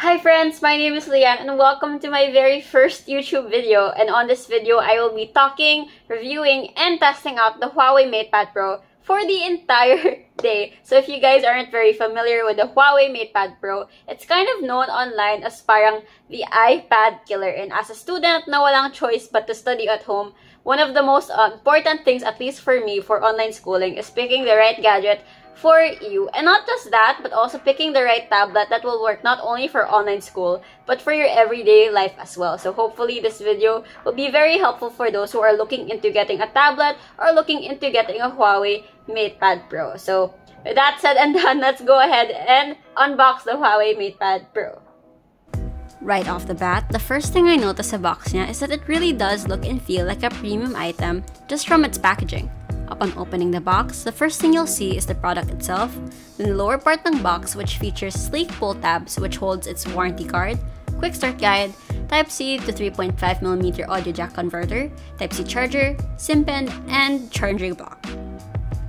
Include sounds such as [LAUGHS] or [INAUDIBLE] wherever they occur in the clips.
Hi friends, my name is Leanne and welcome to my very first YouTube video. And on this video, I will be talking, reviewing, and testing out the Huawei MatePad Pro for the entire [LAUGHS] day. So if you guys aren't very familiar with the Huawei MatePad Pro, it's kind of known online as parang the iPad killer. And as a student na walang choice but to study at home, one of the most important things, at least for me, for online schooling is picking the right gadget for you. And not just that, but also picking the right tablet that will work not only for online school, but for your everyday life as well. So hopefully this video will be very helpful for those who are looking into getting a tablet or looking into getting a Huawei MatePad Pro. So with that said and [LAUGHS] done, let's go ahead and unbox the Huawei MatePad Pro. Right off the bat, the first thing I notice sa box is that it really does look and feel like a premium item just from its packaging. Upon opening the box, the first thing you'll see is the product itself, then the lower part ng box which features sleek pull tabs which holds its warranty card, quick start guide, Type-C to 3.5mm audio jack converter, Type-C charger, SIM pin, and charging block.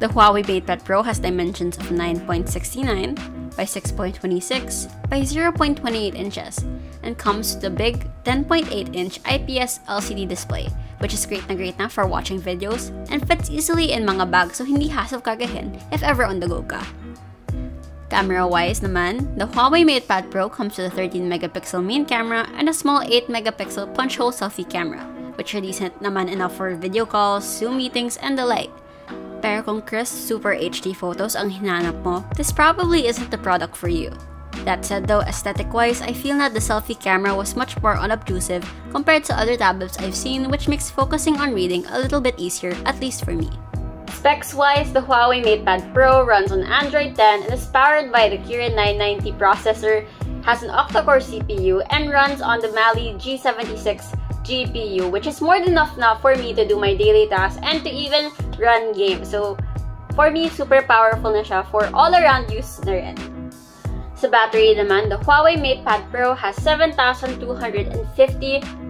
The Huawei MatePad Pro has dimensions of 9.69 by 6.26 by 0.28 inches and comes with a big 10.8-inch IPS LCD display which is great na great na for watching videos and fits easily in mga bags so hindi hassle kagahin if ever on the go ka. Camera-wise naman, the Huawei MatePad Pro comes with a 13-megapixel main camera and a small 8-megapixel punch-hole selfie camera, which are decent naman enough for video calls, Zoom meetings, and the like. Pero kung crisp Super HD photos ang hinanap mo, this probably isn't the product for you. That said though, aesthetic-wise, I feel that the selfie camera was much more unobtrusive compared to other tablets I've seen which makes focusing on reading a little bit easier, at least for me. Specs-wise, the Huawei MatePad Pro runs on Android 10 and is powered by the Kirin 990 processor, has an octa-core CPU, and runs on the Mali G76 GPU, which is more than enough now for me to do my daily tasks and to even run games. So, for me, super powerful na siya for all-around use na rin. Sa battery naman, the Huawei MatePad Pro has 7,250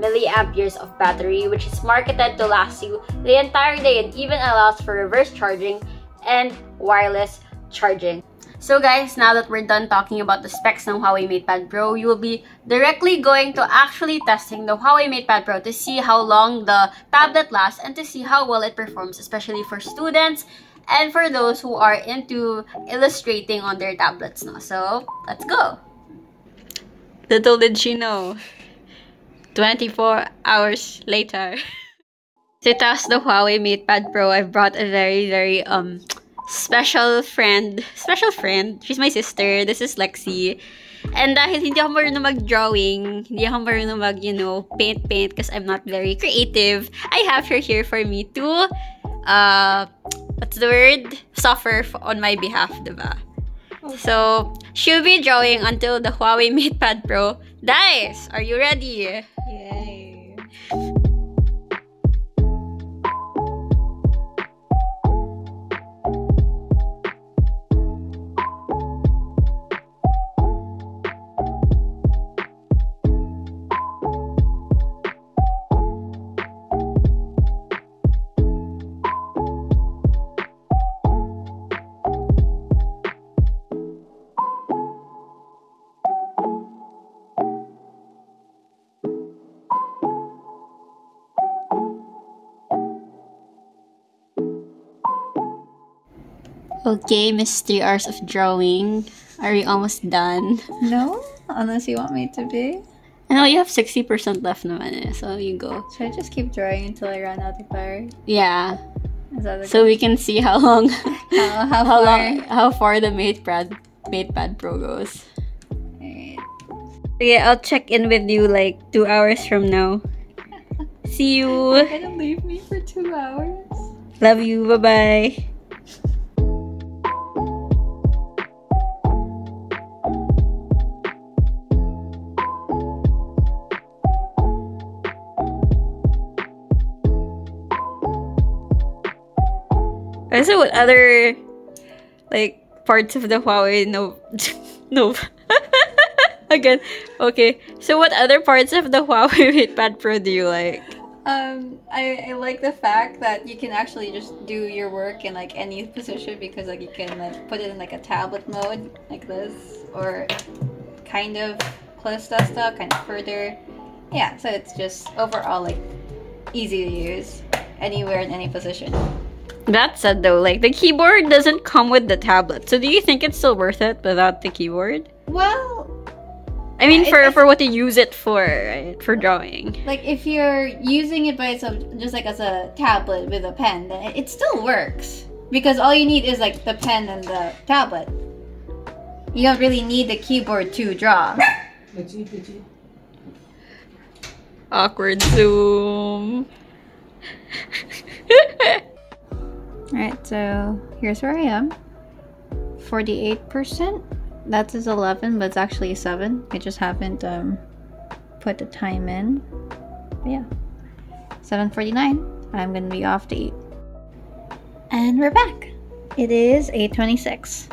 milliamperes of battery which is marketed to last you the entire day and even allows for reverse charging and wireless charging. So guys, now that we're done talking about the specs ng Huawei MatePad Pro, you will be directly going to actually testing the Huawei MatePad Pro to see how long the tablet lasts and to see how well it performs, especially for students and for those who are into illustrating on their tablets. No? So, let's go! Little did she know. 24 hours later. [LAUGHS] to test the Huawei MatePad Pro, I've brought a very, very um special friend. Special friend. She's my sister. This is Lexi. And dahil hindi ako marunong mag-drawing, hindi ako marunong mag, you know, paint-paint because I'm not very creative, I have her here for me to, uh, what's the word? Suffer on my behalf, diba? Okay. So, she'll be drawing until the Huawei [LAUGHS] MatePad Pro dies. Are you ready? Yay. Okay, Miss Three Hours of Drawing. Are we almost done? No, unless you want me to be. I know you have 60% left naman eh, so you go. Should I just keep drawing until I run out of fire? Yeah. So we can see how long [LAUGHS] how, how, [LAUGHS] how, long, how far the MatePad, MatePad Pro goes. Okay, I'll check in with you like two hours from now. [LAUGHS] See you. You're gonna leave me for two hours? Love you. Bye-bye. Also, what other like parts of the Huawei no [LAUGHS] no [LAUGHS] again okay so what other parts of the Huawei [LAUGHS] MatePad Pro do you like? Um, I, I like the fact that you can actually just do your work in like any position because like you can like put it in like a tablet mode like this or kind of close to stuff, kind of further. Yeah, so it's just overall like easy to use anywhere in any position. That said though, like the keyboard doesn't come with the tablet. So do you think it's still worth it without the keyboard? Well, I mean I- for I- for what you use it for, right? For drawing. like if you're using it by itself, just like as a tablet with a pen, then it- it still works because all you need is like the pen and the tablet. You don't really need the keyboard to draw. Awkward zoom. Alright, so here's where I am. 48%. That is 11, but it's actually 7. I just haven't um, put the time in. But yeah. 7.49. I'm gonna be off to eat. And we're back. It is 8.26.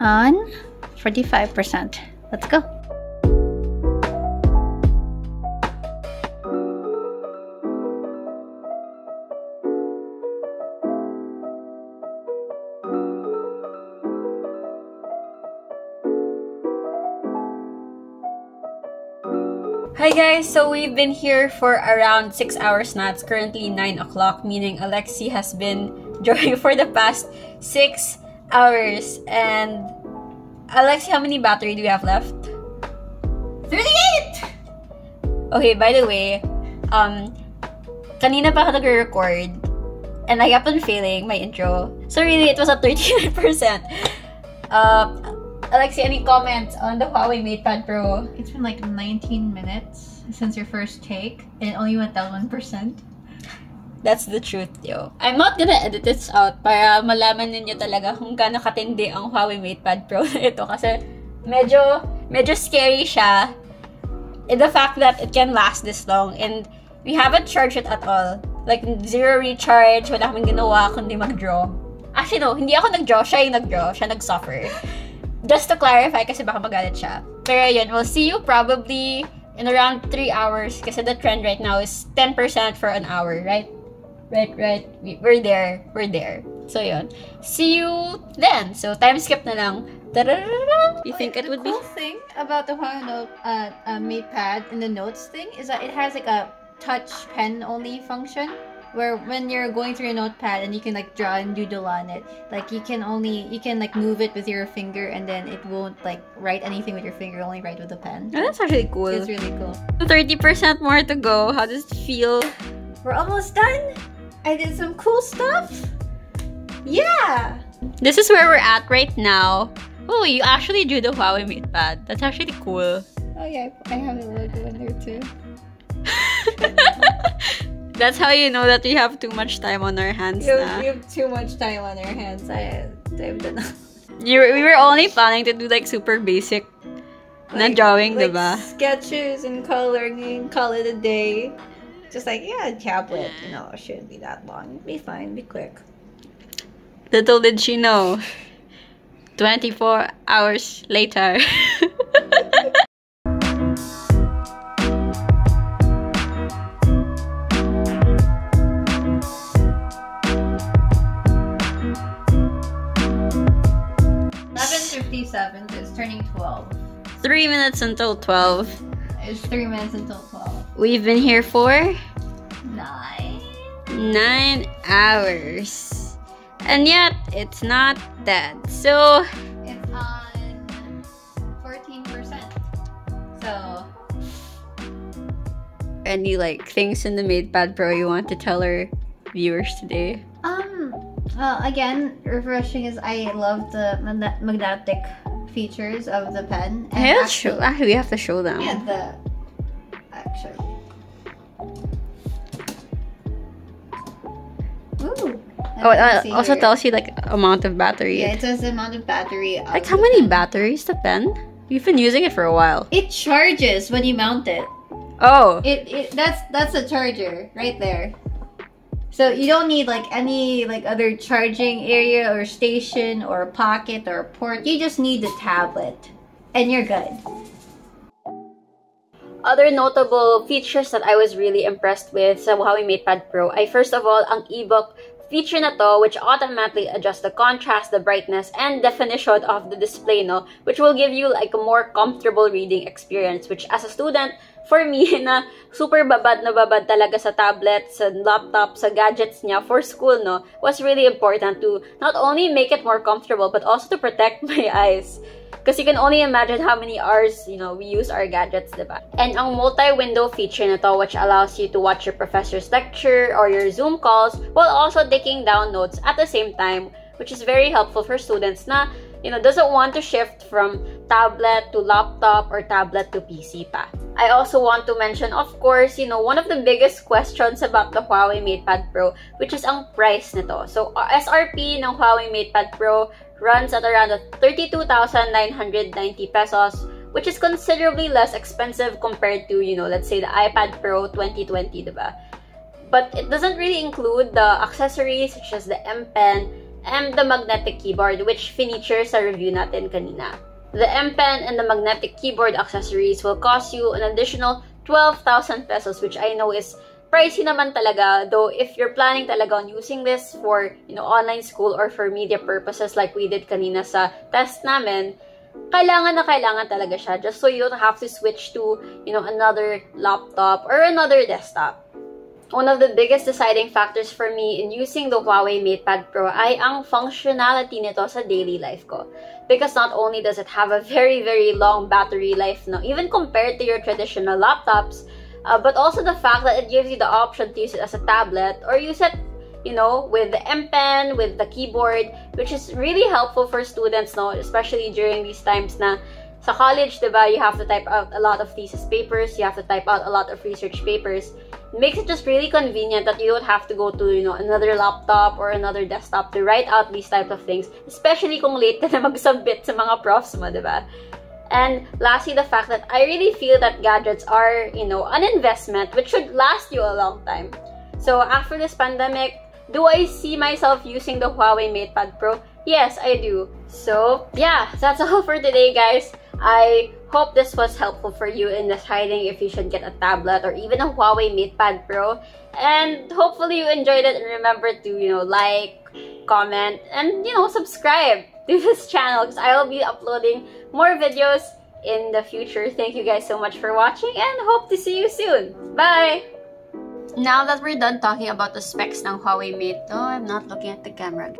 On 45%. Let's go. Hi guys, so we've been here for around 6 hours now. It's currently 9 o'clock, meaning Alexi has been [LAUGHS] drawing for the past 6 hours. And Alexi, how many battery do you have left? 38! Okay, by the way, um, kanina pa ako nag-record and I kept on failing my intro. So really, it was at 39%. Uh, Alexi, any comments on the Huawei MatePad Pro? It's been like 19 minutes since your first take, and it only went down 1%. That's the truth, yo. I'm not gonna edit this out para malaman ninyo talaga kung gaano katindi ang Huawei MatePad Pro na ito kasi medyo, medyo scary siya in the fact that it can last this long and we haven't charged it at all. Like, zero recharge, wala kaming ginawa kundi mag-draw. Actually, no, hindi ako nag-draw, siya yung nag-draw, siya nag-suffer. Just to clarify, kasi baka magalit siya. Pero yun, we'll see you probably in around 3 hours kasi the trend right now is 10% for an hour, right? Right, right. We- We're there. We're there. So, yun. See you then. So, time skip na lang. Tararara. You think it would be? cool thing about the Huawei Note uh, uh, MatePad in the notes thing is that it has like a touch pen only function where when you're going through your notepad and you can like draw and doodle on it like you can only you can like move it with your finger and then it won't like write anything with your finger only write with a pen Oh, that's actually cool. it's really cool 30% more to go. How does it feel? we're almost done i did some cool stuff yeah This is where we're at right now. Oh, you actually drew the Huawei MatePad. That's actually cool. oh yeah i have the logo in there too [LAUGHS] That's how you know that we have too much time on our hands you, na. we have too much time on our hands i i've done [LAUGHS] You we were only planning to do like super basic na drawing, like diba? sketches and coloring, call it a day. Just like, yeah, a tablet, you know, shouldn't be that long. Be fine, be quick. Little did she know. 24 hours later. [LAUGHS] Three minutes until 12. It's three minutes until twelve. We've been here for Nine. nine hours. And yet, it's not dead. So, It's on fourteen percent. So any like things in the MatePad Pro you want to tell our viewers today? Um, well, again, refreshing is I love the magnetic features of the pen. And actually- show, actually, we have to show them. Yeah, the actually. Ooh. Oh, it uh, also here. tells you like amount of battery. Yeah, it says the amount of battery. of like how many pen. batteries the pen? You've been using it for a while. It charges when you mount it. Oh, It, it that's that's a charger right there. So you don't need like any like other charging area or station or pocket or port. You just need the tablet, and you're good. Other notable features that I was really impressed with sa Huawei MatePad Pro ay first of all, ang ebook feature na to which automatically adjusts the contrast, the brightness, and definition of the display, no? Which will give you like a more comfortable reading experience, which as a student, for me, [LAUGHS] na super babad na babad talaga sa tablet, sa laptop, sa gadgets niya for school, no, was really important to not only make it more comfortable, but also to protect [LAUGHS] my eyes. Because you can only imagine how many hours, you know, we use our gadgets, diba? And ang multi-window feature na to, which allows you to watch your professor's lecture or your Zoom calls while also taking down notes at the same time, which is very helpful for students na, you know, doesn't want to shift from tablet to laptop or tablet to PC pa. I also want to mention, of course, you know, one of the biggest questions about the Huawei MatePad Pro, which is ang price nito. So, SRP ng Huawei MatePad Pro runs at around 32,990 pesos, which is considerably less expensive compared to, you know, let's say the iPad Pro 2020, diba? But it doesn't really include the accessories such as the M Pen and the magnetic keyboard, which features sa review natin kanina. The M Pen and the magnetic keyboard accessories will cost you an additional 12,000 pesos, which I know is pricey naman talaga. Though if you're planning talaga on using this for, you know, online school or for media purposes like we did kanina sa test namin, kailangan na kailangan talaga siya just so you don't have to switch to, you know, another laptop or another desktop. One of the biggest deciding factors for me in using the Huawei MatePad Pro ay ang functionality nito sa daily life ko. Because not only does it have a very, very long battery life, no, even compared to your traditional laptops, uh, but also the fact that it gives you the option to use it as a tablet or use it you know, with the M Pen, with the keyboard, which is really helpful for students, no, especially during these times na sa college, diba, you have to type out a lot of thesis papers, you have to type out a lot of research papers. Makes it just really convenient that you don't have to go to, you know, another laptop or another desktop to write out these types of things, especially kung late ka na [LAUGHS] mag-submit sa mga profs mo, diba? And lastly, the fact that I really feel that gadgets are, you know, an investment which should last you a long time. So after this pandemic, do I see myself using the Huawei MatePad Pro? Yes, I do. So yeah, [LAUGHS] that's all for today, guys. I hope this was helpful for you in deciding if you should get a tablet or even a Huawei MatePad Pro. And hopefully you enjoyed it and remember to, you know, like, comment, and, you know, subscribe [LAUGHS] to this channel because I will be uploading more videos in the future. Thank you guys so much for watching and hope to see you soon. Bye! Now that we're done talking about the specs ng Huawei Mate, oh, I'm not looking at the camera.